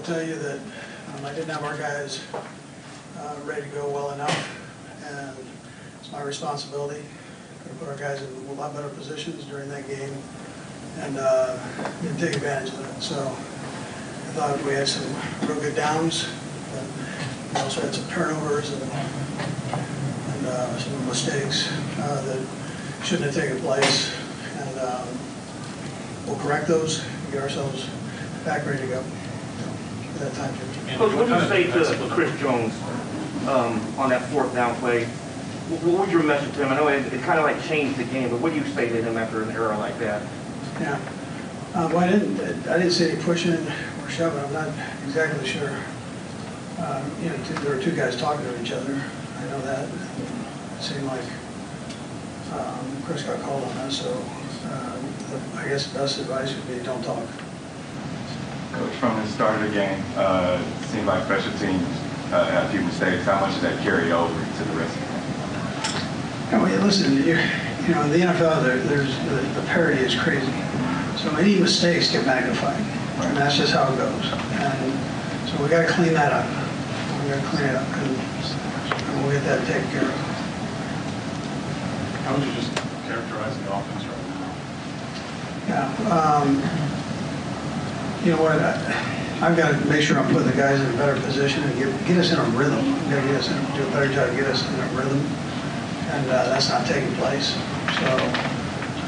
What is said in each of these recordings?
will tell you that um, I didn't have our guys uh, ready to go well enough, and it's my responsibility to put our guys in a lot better positions during that game and uh, didn't take advantage of that. So I thought we had some real good downs, but we also had some turnovers and and uh, some mistakes uh, that shouldn't have taken place. And um, we'll correct those, and get ourselves back ready to go. That time, Jimmy. Coach, what do you say to Chris Jones um, on that fourth down play? What was your message to him? I know it kind of like changed the game, but what do you say to him after an error like that? Yeah. Uh, Well, I didn't, I didn't see any pushing or shoving. I'm not exactly sure. Um, You know, there were two guys talking to each other. I know that. It seemed like um, Chris got called on that, so uh, I guess the best advice would be don't talk. Coach, from the start of the game, uh, it seemed like special teams uh, had a few mistakes. How much does that carry over to the rest of the game? Yeah, listen, you you know, in the NFL, there- there's, the the parity is crazy. So any mistakes get magnified, and that's just how it goes. And so we gotta clean that up. We gotta clean it up, and and we'll get that taken care of. How would you just characterize the offense right now? Yeah, um, you know what, I- I've got to make sure I'm putting the guys in a better position and get, get us in a rhythm. We've got to get us, in do a better job to get us in a rhythm, and uh, that's not taking place. So,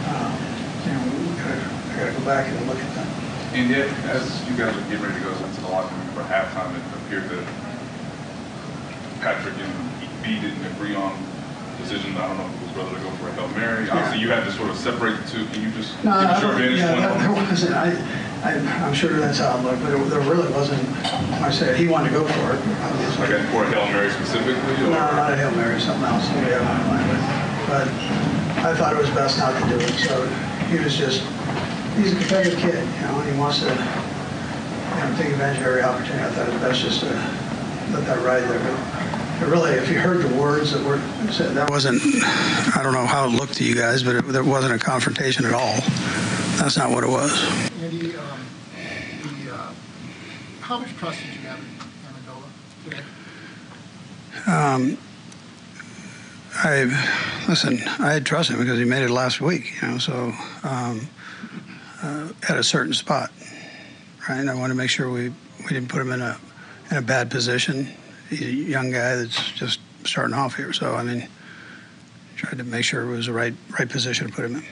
um, you know, we gotta, I got to go back and look at that. And yet, as you guys are getting ready to go into the locker room for halftime, it appeared that Patrick and B didn't agree on decision. I don't know if it was whether to go for a Hail Mary. Obviously, you had to sort of separate the two. Can you just No, give us your don't- vantage yeah, point on there wasn't, I, I, I'm sure that's how it looked, but it- there really wasn't, like I said, he wanted to go for it, obviously. Like for a Hail Mary specifically? No, or- not a Hail Mary, something else that we have mind with. But I thought it was best not to do it, so he was just, he's a competitive kid, you know, and he wants to, you know, take advantage of every opportunity. I thought it was best just to let that ride there. But really, if you heard the words that were said, that wasn't, I don't know how it looked to you guys, but it, there wasn't a confrontation at all. That's not what it was. Andy, um, the, uh, how much trust did you have in Ammendola today? Um, I, listen, I had trust him because he made it last week, you know, so, um, uh, at a certain spot, right? And I want to make sure we, we didn't put him in a, in a bad position. He's a young guy that's just starting off here, so, I mean, tried to make sure it was the right, right position to put him in.